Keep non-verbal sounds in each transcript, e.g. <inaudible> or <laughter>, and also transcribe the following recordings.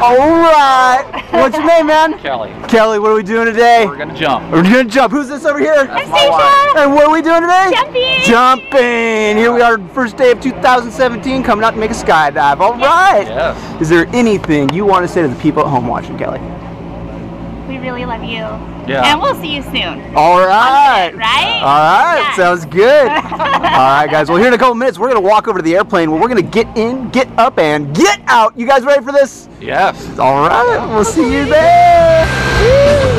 All right. What's your name, man? Kelly. Kelly, what are we doing today? We're gonna jump. We're gonna jump. Who's this over here? That's I'm my. Stacia. And what are we doing today? Jumping. Jumping. Here we are, first day of 2017, coming out to make a skydive. All right. Yes. Is there anything you want to say to the people at home watching, Kelly? We really love you. Yeah. And we'll see you soon. All right. right? All right. Yeah. Sounds good. <laughs> All right, guys. Well, here in a couple minutes, we're going to walk over to the airplane where we're going to get in, get up, and get out. You guys ready for this? Yes. All right. We'll see you there. Woo,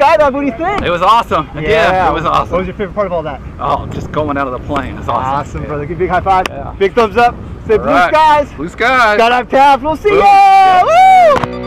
skydive. What do you think? It was awesome. Yeah. It was awesome. What was your favorite part of all that? Oh, just going out of the plane. It's awesome. Awesome, Yeah. brother. Give a big high five. Yeah. Big thumbs up. Say All blue right. skies. Blue skies. Skydive Taft. We'll see you.